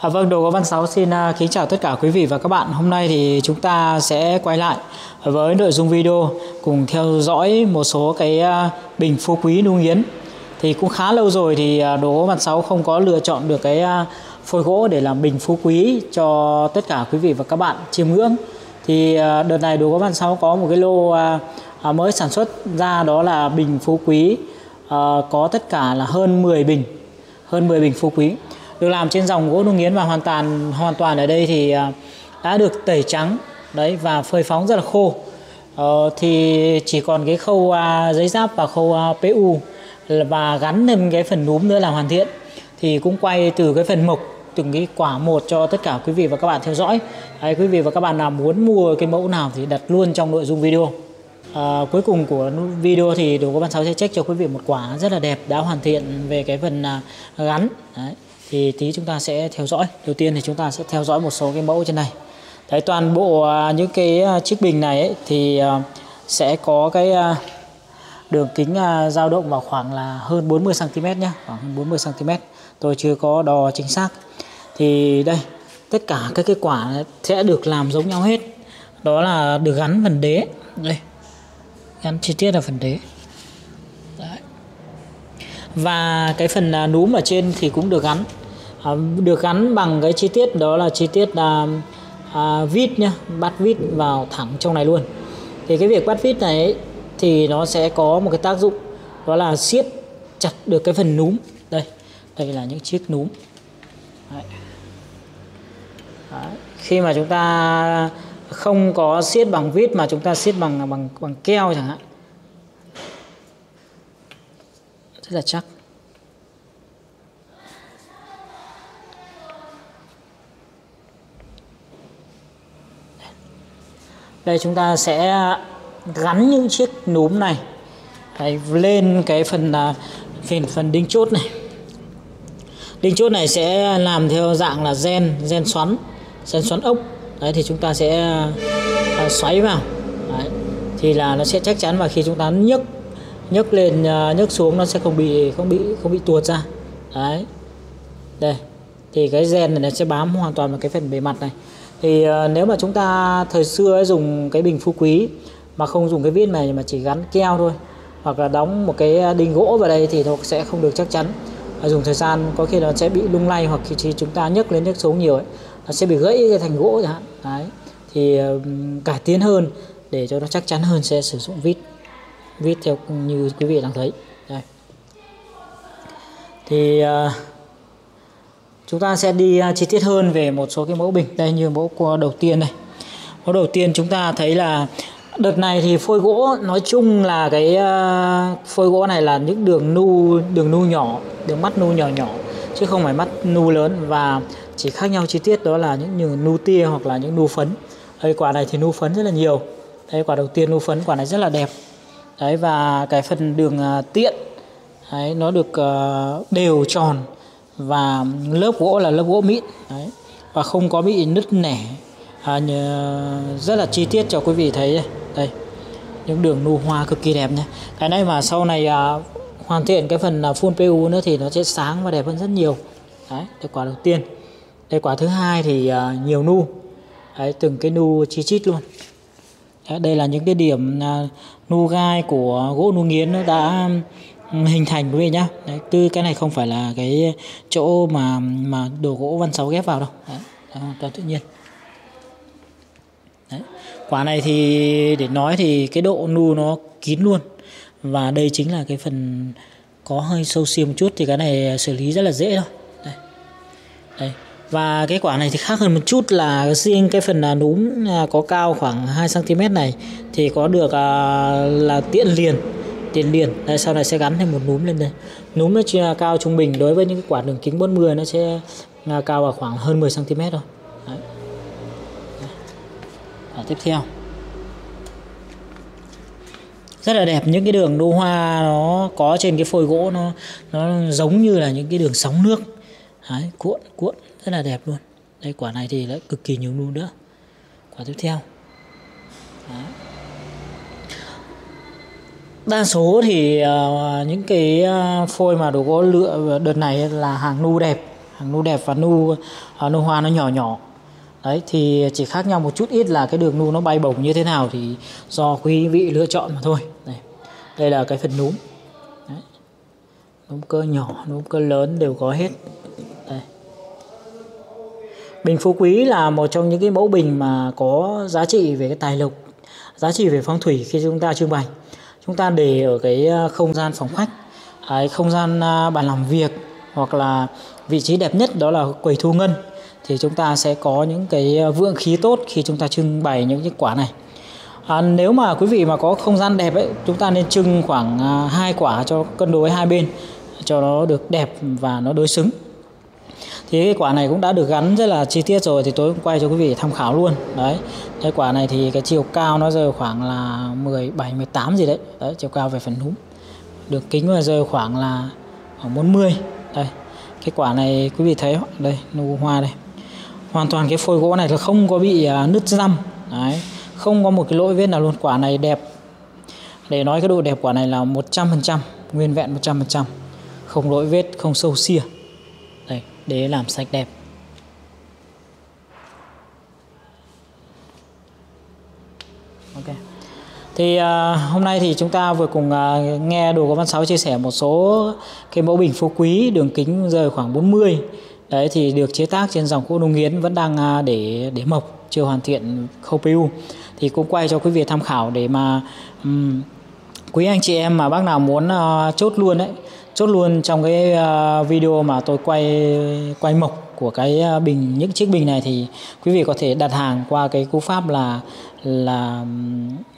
À, vâng, Đồ Gỗ Văn Sáu xin uh, kính chào tất cả quý vị và các bạn. Hôm nay thì chúng ta sẽ quay lại với nội dung video cùng theo dõi một số cái uh, bình phú quý nung yến. Thì cũng khá lâu rồi thì uh, Đồ Gỗ Văn Sáu không có lựa chọn được cái uh, phôi gỗ để làm bình phú quý cho tất cả quý vị và các bạn chiêm ngưỡng. Thì uh, đợt này Đồ Gỗ Văn Sáu có một cái lô uh, uh, mới sản xuất ra đó là bình phú quý uh, có tất cả là hơn 10 bình, hơn 10 bình phú quý được làm trên dòng gỗ nung nghiến và hoàn toàn hoàn toàn ở đây thì à, đã được tẩy trắng. Đấy và phơi phóng rất là khô. Ờ, thì chỉ còn cái khâu uh, giấy giáp và khâu à, uh, PU và gắn lên cái phần núm nữa là hoàn thiện. Thì cũng quay từ cái phần mộc từng cái quả một cho tất cả quý vị và các bạn theo dõi. Đấy, quý vị và các bạn nào muốn mua cái mẫu nào thì đặt luôn trong nội dung video. À, cuối cùng của video thì đồ có ban sáu sẽ check cho quý vị một quả rất là đẹp đã hoàn thiện về cái phần à, gắn. Đấy thì tí chúng ta sẽ theo dõi. Đầu tiên thì chúng ta sẽ theo dõi một số cái mẫu trên này. Đấy toàn bộ à, những cái à, chiếc bình này ấy, thì à, sẽ có cái đường kính dao động vào khoảng là hơn 40 cm nhé khoảng hơn 40 cm tôi chưa có đo chính xác. Thì đây tất cả các cái quả sẽ được làm giống nhau hết. Đó là được gắn phần đế. Đây. Gắn chi tiết là phần đế và cái phần à, núm ở trên thì cũng được gắn à, được gắn bằng cái chi tiết đó là chi tiết là à, vít nhá bắt vít vào thẳng trong này luôn thì cái việc bắt vít này ấy, thì nó sẽ có một cái tác dụng đó là siết chặt được cái phần núm đây đây là những chiếc núm Đấy. Đấy. khi mà chúng ta không có siết bằng vít mà chúng ta siết bằng bằng bằng keo chẳng hạn rất là chắc. Đây chúng ta sẽ gắn những chiếc núm này Đấy, lên cái phần là phần phần đinh chốt này. Đinh chốt này sẽ làm theo dạng là gen gen xoắn gen xoắn ốc. Đấy thì chúng ta sẽ à, xoáy vào. Đấy. thì là nó sẽ chắc chắn và khi chúng ta nhấc nhấc lên à, nhấc xuống nó sẽ không bị không bị không bị tuột ra. Đấy. Đây. Thì cái gen này nó sẽ bám hoàn toàn vào cái phần bề mặt này. Thì uh, nếu mà chúng ta thời xưa ấy, dùng cái bình phú quý mà không dùng cái vít này mà chỉ gắn keo thôi hoặc là đóng một cái đinh gỗ vào đây thì nó sẽ không được chắc chắn. Và dùng thời gian có khi nó sẽ bị lung lay hoặc khi chúng ta nhấc lên nhấc xuống nhiều ấy nó sẽ bị gãy cái thành gỗ chẳng hạn. Đấy. Thì uh, cải tiến hơn để cho nó chắc chắn hơn sẽ sử dụng vít viết theo như quý vị đang thấy. Đây. Thì uh, chúng ta sẽ đi à, chi tiết hơn về một số cái mẫu bình đây như mẫu đầu tiên này mẫu đầu tiên chúng ta thấy là đợt này thì phôi gỗ nói chung là cái à, phôi gỗ này là những đường nu đường nu nhỏ đường mắt nu nhỏ nhỏ chứ không phải mắt nu lớn. Và chỉ khác nhau chi tiết đó là những như nu tia hoặc là những nu phấn. Đây quả này thì nu phấn rất là nhiều. Đây quả đầu tiên nu phấn quả này rất là đẹp đấy và cái phần đường à, tiện đấy nó được à, đều tròn và lớp gỗ là lớp gỗ mịn đấy và không có bị nứt nẻ. À, nhờ, rất là chi tiết cho quý vị thấy đây, đây những đường nụ hoa cực kỳ đẹp nhé. Cái này mà sau này à, hoàn thiện cái phần à, full PU nữa thì nó sẽ sáng và đẹp hơn rất nhiều. Đấy đây quả đầu tiên. Đây quả thứ hai thì à, nhiều nu. Đấy, từng cái nu chi chít luôn đây là những cái điểm à, nu gai của gỗ nu nghiến nó đã ừ, hình thành quý vị nhá đấy, tư cái này không phải là cái chỗ mà mà đồ gỗ văn sáu ghép vào đâu đấy, toàn tự nhiên đấy. quả này thì để nói thì cái độ nu nó kín luôn và đây chính là cái phần có hơi sâu xiêm một chút thì cái này xử lý rất là dễ thôi đây. đây và cái quả này thì khác hơn một chút là riêng cái phần là núm à, có cao khoảng 2 cm này thì có được à, là tiện liền tiền liền. Đây, sau này sẽ gắn thêm một núm lên đây. Núm nó chia cao trung bình đối với những cái quả đường kính 40 nó sẽ à, cao vào khoảng hơn 10 cm thôi. Đấy. Và tiếp theo. Rất là đẹp những cái đường đô hoa nó có trên cái phôi gỗ nó nó giống như là những cái đường sóng nước. Đấy, cuộn cuộn rất là đẹp luôn. Đây quả này thì lại cực kỳ nhiều nu nữa. Quả tiếp theo. Đấy. Đa số thì uh, những cái uh, phôi mà đồ gỗ lựa đợt này là hàng nu đẹp. Hàng nu đẹp và nu uh, nu hoa nó nhỏ nhỏ. Đấy thì chỉ khác nhau một chút ít là cái đường nu nó bay bổng như thế nào thì do quý vị lựa chọn mà thôi. Đây, đây là cái phần núm. Đấy. núm cơ nhỏ núm cơ lớn đều có hết bình phú quý là một trong những cái mẫu bình mà có giá trị về cái tài lộc giá trị về phong thủy khi chúng ta trưng bày. Chúng ta để ở cái ờ, không gian phòng khách à, cái không gian à, bàn làm việc hoặc là vị trí đẹp nhất đó là quầy thu ngân thì chúng ta sẽ có những cái ờ, vượng khí tốt khi chúng ta trưng bày những cái quả này. À, nếu mà quý vị mà có không gian đẹp ấy chúng ta nên trưng khoảng à, hai quả cho cân đối hai bên cho nó được đẹp và nó đối xứng thì cái quả này cũng đã được gắn rất là chi tiết rồi, thì tôi cũng quay cho quý vị tham khảo luôn. Đấy, cái quả này thì cái chiều cao nó rơi khoảng là 17 18 gì đấy. Đấy, chiều cao về phần núm đường kính là rơi khoảng là khoảng 40 đây, cái quả này quý vị thấy đây, nụ hoa đây. Hoàn toàn cái phôi gỗ này là không có bị à, nứt răm. Đấy, không có một cái lỗi vết nào luôn. Quả này đẹp. Để nói cái độ đẹp quả này là 100% nguyên vẹn 100% không lỗi vết, không sâu xia để làm sạch đẹp. Ok. Thì à, hôm nay thì chúng ta vừa cùng à, nghe đồ có văn sáu chia sẻ một số cái mẫu bình phú quý đường kính rơi khoảng 40 đấy thì được chế tác trên dòng gỗ nung nghiến vẫn đang à, để để mộc chưa hoàn thiện khâu PU thì cũng quay cho quý vị tham khảo để mà um, quý anh chị em mà bác nào muốn uh, chốt luôn đấy chốt luôn trong cái à, video mà tôi quay quay mộc của cái à, bình, những chiếc bình này thì quý vị có thể đặt hàng qua cái cú pháp là là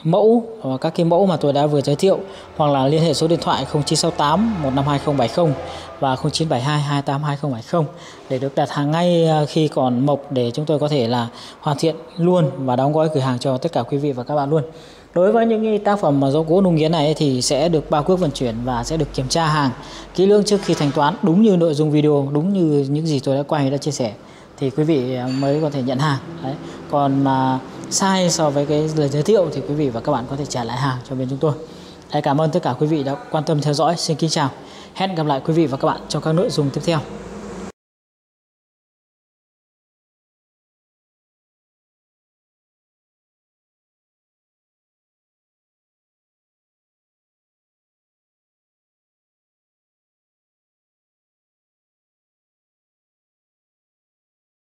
mẫu và các cái mẫu mà tôi đã vừa giới thiệu hoặc là liên hệ số điện thoại 0968 152070 và 0972 282070 để được đặt hàng ngay à, khi còn mộc để chúng tôi có thể là hoàn thiện luôn và đóng gói gửi hàng cho tất cả quý vị và các bạn luôn. Đối với những tác phẩm mà do gỗ nung nghiến này thì sẽ được bao cước vận chuyển và sẽ được kiểm tra hàng kỹ lưỡng trước khi thanh toán đúng như nội dung video, đúng như những gì tôi đã quay đã chia sẻ thì quý vị à, mới có thể nhận hàng. Đấy. Còn mà sai so với cái lời giới thiệu thì quý vị và các bạn có thể trả lại hàng cho bên chúng tôi. Đấy, cảm ơn tất cả quý vị đã quan tâm theo dõi. Xin kính chào. Hẹn gặp lại quý vị và các bạn trong các nội dung tiếp theo.